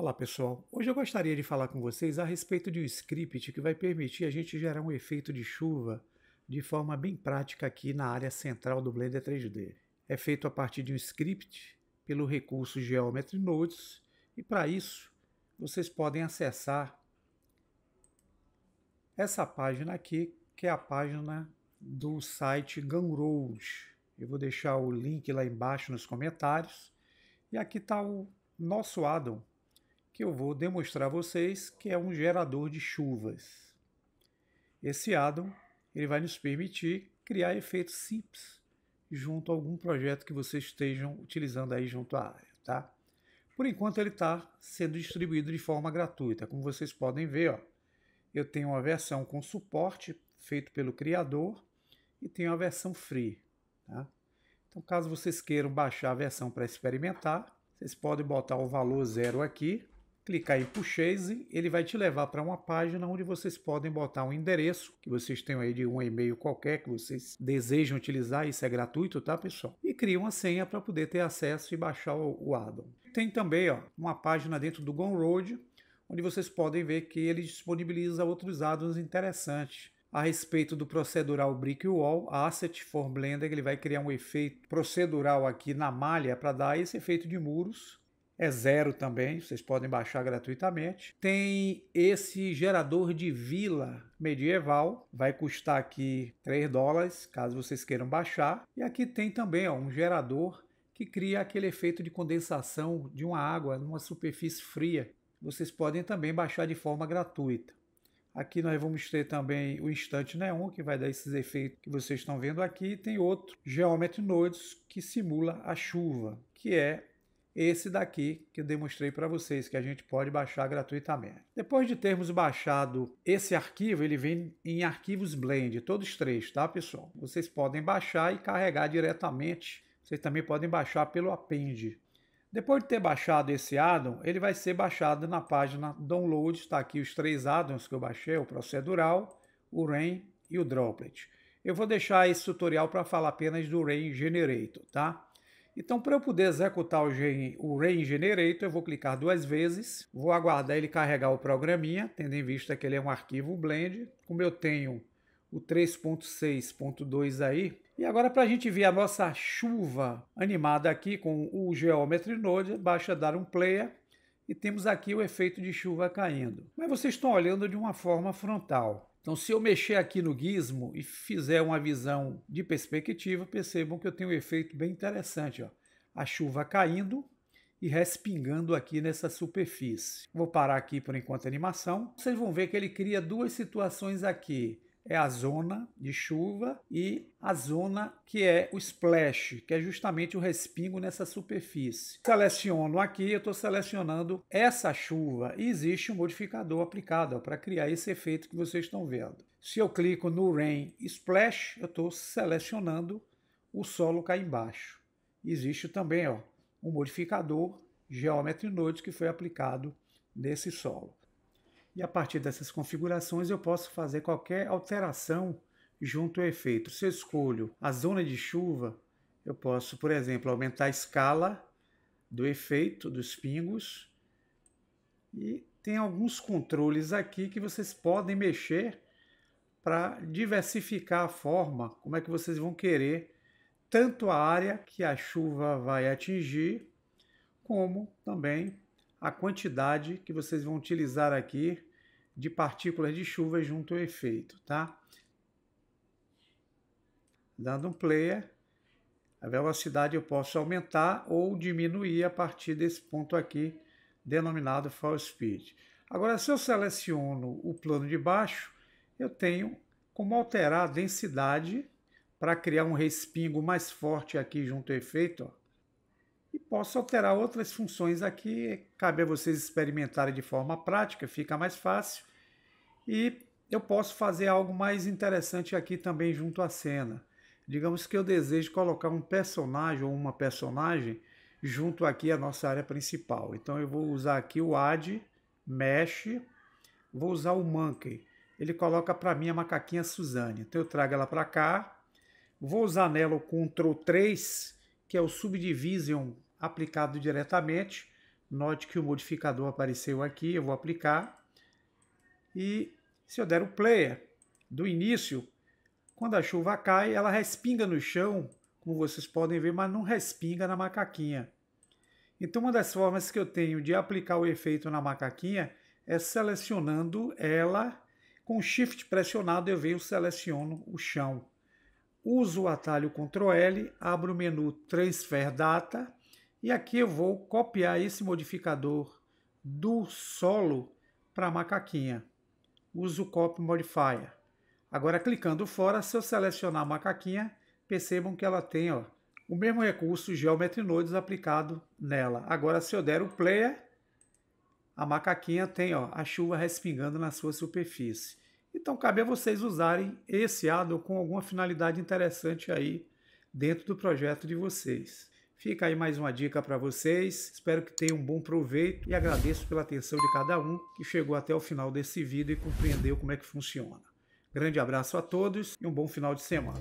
Olá pessoal, hoje eu gostaria de falar com vocês a respeito de um script que vai permitir a gente gerar um efeito de chuva de forma bem prática aqui na área central do Blender 3D. É feito a partir de um script pelo recurso Geometry Nodes e para isso vocês podem acessar essa página aqui que é a página do site Gumroad. Eu vou deixar o link lá embaixo nos comentários e aqui está o nosso addon que eu vou demonstrar a vocês que é um gerador de chuvas. Esse addon ele vai nos permitir criar efeitos simples junto a algum projeto que vocês estejam utilizando aí junto à área, tá? Por enquanto ele está sendo distribuído de forma gratuita. Como vocês podem ver, ó, eu tenho uma versão com suporte feito pelo criador e tenho a versão free. Tá? Então, caso vocês queiram baixar a versão para experimentar, vocês podem botar o valor zero aqui clicar em Purchase, ele vai te levar para uma página onde vocês podem botar um endereço que vocês tenham aí de um e-mail qualquer que vocês desejam utilizar, isso é gratuito, tá pessoal? E cria uma senha para poder ter acesso e baixar o, o addon. Tem também ó, uma página dentro do Gumroad, onde vocês podem ver que ele disponibiliza outros addons interessantes a respeito do procedural Brick Wall, Asset for Blender, ele vai criar um efeito procedural aqui na malha para dar esse efeito de muros é zero também, vocês podem baixar gratuitamente. Tem esse gerador de vila medieval, vai custar aqui 3 dólares, caso vocês queiram baixar. E aqui tem também ó, um gerador que cria aquele efeito de condensação de uma água numa superfície fria. Vocês podem também baixar de forma gratuita. Aqui nós vamos ter também o instante neon, que vai dar esses efeitos que vocês estão vendo aqui. E tem outro, Geometry Nodes, que simula a chuva, que é esse daqui que eu demonstrei para vocês, que a gente pode baixar gratuitamente. Depois de termos baixado esse arquivo, ele vem em arquivos Blend, todos três, tá pessoal? Vocês podem baixar e carregar diretamente. Vocês também podem baixar pelo Append. Depois de ter baixado esse addon, ele vai ser baixado na página Download. Está aqui os três addons que eu baixei, o Procedural, o Rain e o Droplet. Eu vou deixar esse tutorial para falar apenas do Rain Generator, tá? Então, para eu poder executar o, gen, o eu vou clicar duas vezes, vou aguardar ele carregar o programinha, tendo em vista que ele é um arquivo Blend. Como eu tenho o 3.6.2 aí. E agora para a gente ver a nossa chuva animada aqui com o Geometry Node, basta dar um player e temos aqui o efeito de chuva caindo. Mas vocês estão olhando de uma forma frontal. Então, se eu mexer aqui no gizmo e fizer uma visão de perspectiva, percebam que eu tenho um efeito bem interessante. Ó. A chuva caindo e respingando aqui nessa superfície. Vou parar aqui por enquanto a animação. Vocês vão ver que ele cria duas situações aqui é a zona de chuva e a zona que é o splash, que é justamente o respingo nessa superfície. Seleciono aqui, eu estou selecionando essa chuva e existe um modificador aplicado para criar esse efeito que vocês estão vendo. Se eu clico no Rain Splash, eu estou selecionando o solo cá embaixo. Existe também ó, um modificador Geometry Node que foi aplicado nesse solo. E a partir dessas configurações eu posso fazer qualquer alteração junto ao efeito. Se eu escolho a zona de chuva, eu posso, por exemplo, aumentar a escala do efeito dos pingos e tem alguns controles aqui que vocês podem mexer para diversificar a forma, como é que vocês vão querer tanto a área que a chuva vai atingir, como também a quantidade que vocês vão utilizar aqui de partículas de chuva junto ao efeito, tá? Dando um player, a velocidade eu posso aumentar ou diminuir a partir desse ponto aqui, denominado fall speed. Agora, se eu seleciono o plano de baixo, eu tenho como alterar a densidade para criar um respingo mais forte aqui junto ao efeito, ó e posso alterar outras funções aqui, cabe a vocês experimentarem de forma prática, fica mais fácil. E eu posso fazer algo mais interessante aqui também junto à cena. Digamos que eu desejo colocar um personagem ou uma personagem junto aqui à nossa área principal. Então eu vou usar aqui o Add, Mesh, vou usar o Monkey. Ele coloca para mim a macaquinha Suzane. Então eu trago ela para cá, vou usar nela o Ctrl 3 que é o Subdivision aplicado diretamente. Note que o modificador apareceu aqui, eu vou aplicar. E se eu der o player do início, quando a chuva cai, ela respinga no chão, como vocês podem ver, mas não respinga na macaquinha. Então, uma das formas que eu tenho de aplicar o efeito na macaquinha é selecionando ela com Shift pressionado, eu venho seleciono o chão. Uso o atalho Ctrl L, abro o menu Transfer Data e aqui eu vou copiar esse modificador do solo para a macaquinha. Uso Copy Modifier. Agora, clicando fora, se eu selecionar a macaquinha, percebam que ela tem ó, o mesmo recurso Geometry Nodes aplicado nela. Agora, se eu der o Player, a macaquinha tem ó, a chuva respingando na sua superfície. Então, cabe a vocês usarem esse ADO com alguma finalidade interessante aí dentro do projeto de vocês. Fica aí mais uma dica para vocês. Espero que tenham um bom proveito e agradeço pela atenção de cada um que chegou até o final desse vídeo e compreendeu como é que funciona. Grande abraço a todos e um bom final de semana.